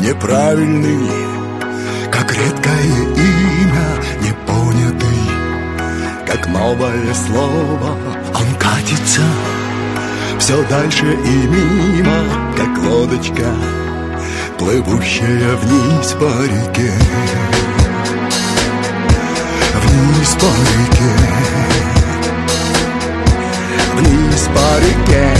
неправильный Как редкое имя, непонятый Как новое слово. Он катится все дальше и мимо Как лодочка, плывущая вниз по реке. Вниз по реке. Вниз по реке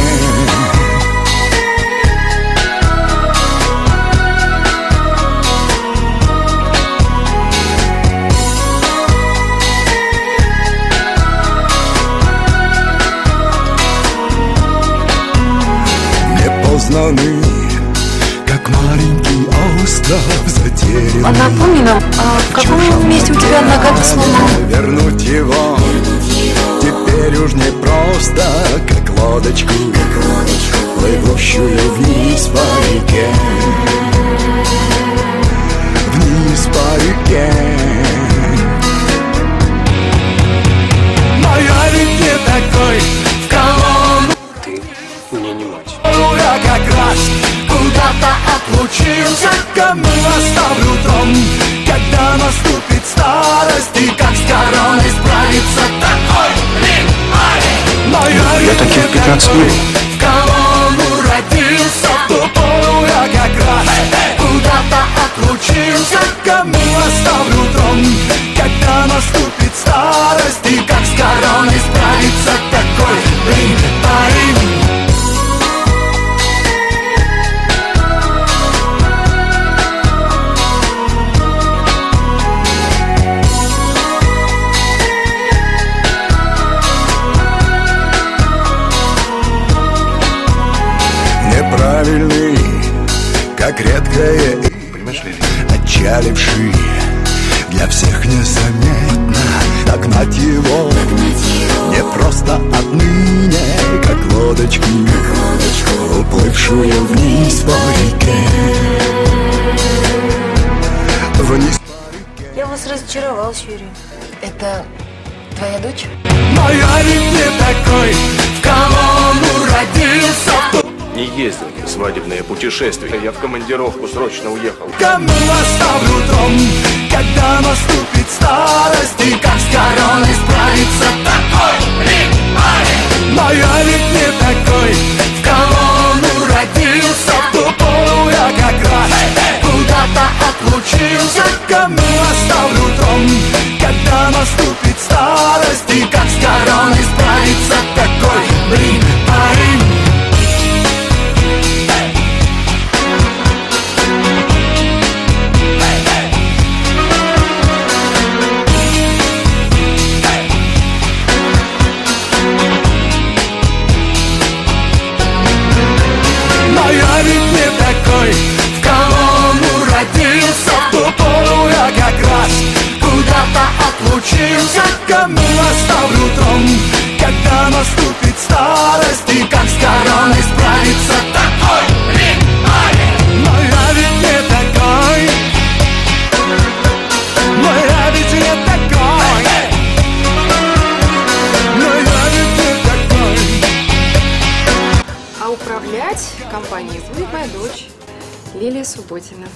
Непознанный, как маленький остров затерянный. А напомни нам, а в каком месте у тебя нога сломана? Вернуть его Теперь уж не просто Как лодочку Плывущую вниз Отлучился Кому оставлю дом Когда наступит старость И как с короной справиться Такой, парень Но я, таких не 15 такой. минут. В колонну родился В ту пору я как раз Куда-то отлучился Кому оставлю дом Когда наступит старость И как с короной справиться как редкое Понимаешь, Лили? отчаливший Для всех незаметно догнать его Не просто отныне, как лодочку Уплывшую вниз по реке Вниз Я вас разочаровал, Юрий. Это твоя дочь? Но я ведь не такой, Не ездил в свадебное путешествие. Я в командировку срочно уехал. Кому оставлю дом, когда наступит старость И как с короной справиться такой, Управлять компанией будет моя дочь Лилия Субботина.